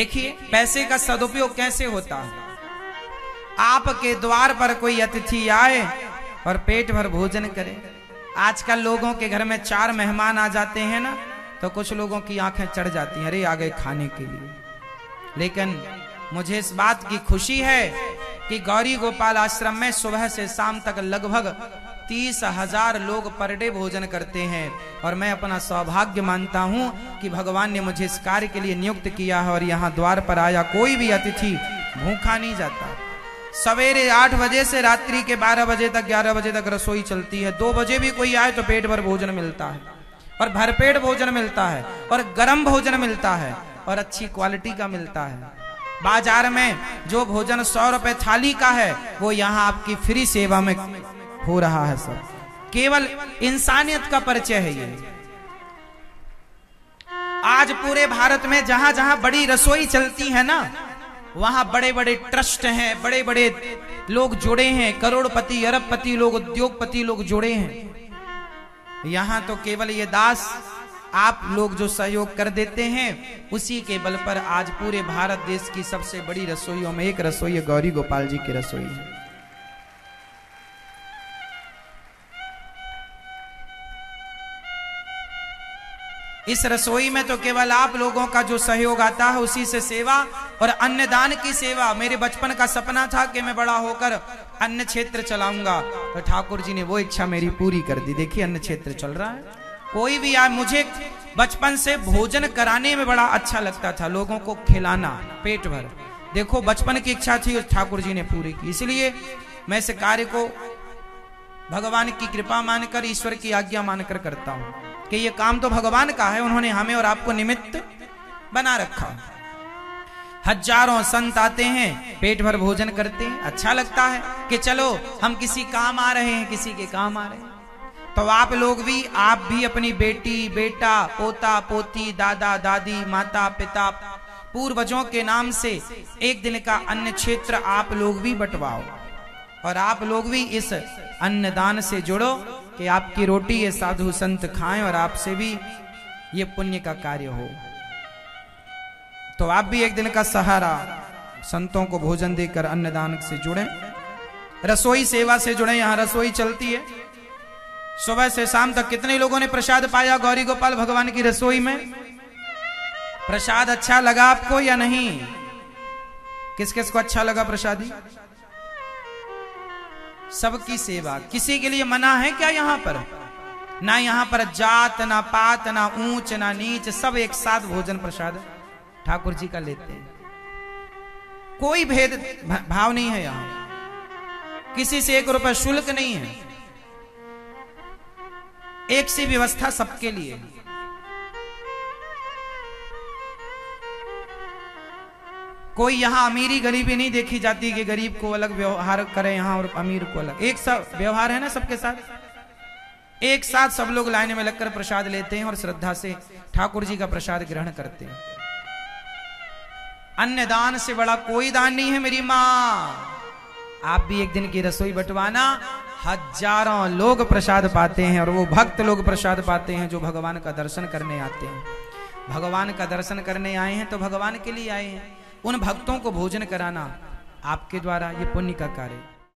देखिए, पैसे का सदुपयोग कैसे होता? है आपके द्वार पर कोई अतिथि आए और पेट भर भोजन करे। आजकल लोगों के घर में चार मेहमान आ जाते हैं ना तो कुछ लोगों की आँखें चढ़ जाती हैं, अरे, आ गए खाने के लिए। लेकिन मुझे इस बात की खुशी है कि गौरी गोपाल आश्रम में सुबह से शाम तक लगभग तीस हज़ार लोग पर डे भोजन करते हैं। और मैं अपना सौभाग्य मानता हूँ कि भगवान ने मुझे इस कार्य के लिए नियुक्त किया है और यहाँ द्वार पर आया कोई भी अतिथि भूखा नहीं जाता। सवेरे आठ बजे से रात्रि के बारह बजे तक, ग्यारह बजे तक रसोई चलती है। दो बजे भी कोई आए तो पेट भर भोजन मिलता है। और भरपेट भोजन मिलता है और गर्म भोजन मिलता है और अच्छी क्वालिटी का मिलता है। बाज़ार में जो भोजन सौ रुपए थाली का है, वो यहाँ आपकी फ्री सेवा में हो रहा है सर केवल इंसानियत का परिचय है ये। आज पूरे भारत में जहाँ जहाँ बड़ी रसोई चलती है ना, वहाँ बड़े बड़े ट्रस्ट हैं बड़े बड़े लोग जुड़े हैं, करोड़पति, अरबपति लोग, उद्योगपति लोग जुड़े हैं। यहाँ तो केवल ये दास, आप लोग जो सहयोग कर देते हैं, उसी के बल पर आज पूरे भारत देश की सबसे बड़ी रसोइयों में एक रसोई गौरी गोपाल जी की रसोई है। इस रसोई में तो केवल आप लोगों का जो सहयोग आता है, उसी से सेवा और अन्नदान की सेवा। मेरे बचपन का सपना था कि मैं बड़ा होकर अन्न क्षेत्र चलाऊँगा। तो ठाकुर जी ने वो इच्छा मेरी पूरी कर दी। देखिए, अन्न क्षेत्र चल रहा है। कोई भी आए मुझे बचपन से भोजन कराने में बड़ा अच्छा लगता था। लोगों को खिलाना, पेट भर। देखो, बचपन की इच्छा थी, उस ठाकुर जी ने पूरी की। इसलिए मैं इस कार्य को भगवान की कृपा मानकर, ईश्वर की आज्ञा मानकर करता हूँ। कि ये काम तो भगवान का है, उन्होंने हमें और आपको निमित्त बना रखा। हज़ारों संत आते हैं, पेट भर भोजन करते हैं। अच्छा लगता है कि चलो, हम किसी काम आ रहे हैं, किसी के काम आ रहे हैं। तो आप लोग भी, आप भी अपनी बेटी, बेटा, पोता, पोती, दादा, दादी, माता, पिता, पूर्वजों के नाम से एक दिन का अन्य क्षेत्र आप लोग भी बंटवाओ। और आप लोग भी इस अन्नदान से जुड़ो। कि आपकी रोटी ये साधु संत खाएँ और आपसे भी ये पुण्य का कार्य हो। तो आप भी एक दिन का सहारा संतों को भोजन देकर अन्नदान से जुड़े। रसोई सेवा से जुड़े, यहाँ रसोई चलती है। सुबह से शाम तक कितने लोगों ने प्रसाद पाया गौरी गोपाल भगवान की रसोई में? प्रसाद अच्छा लगा आपको या नहीं? किस किस को अच्छा लगा प्रसादी? सबकी सेवा। किसी के लिए मना है क्या यहाँ पर? ना यहाँ पर जात, ना पात, ना ऊंच, ना नीच, सब एक साथ भोजन प्रसाद ठाकुर जी का लेते हैं। कोई भेद भाव नहीं है यहाँ। किसी से एक रुपए शुल्क नहीं है। एक सी व्यवस्था सबके लिए। कोई यहाँ अमीरी गरीबी नहीं देखी जाती कि गरीब को अलग व्यवहार करे यहाँ और अमीर को अलग। एक सब व्यवहार है ना सबके साथ? एक साथ सब लोग लाइन में लगकर प्रसाद लेते हैं और श्रद्धा से ठाकुर जी का प्रसाद ग्रहण करते हैं। अन्य दान से बड़ा कोई दान नहीं है मेरी माँ। आप भी एक दिन की रसोई बंटवाना, हज़ारों लोग प्रसाद पाते हैं और वो भक्त लोग प्रसाद पाते हैं जो भगवान का दर्शन करने आते हैं। भगवान का दर्शन करने आए हैं तो भगवान के लिए आए हैं। उन भक्तों को भोजन कराना आपके द्वारा ये पुण्य का कार्य।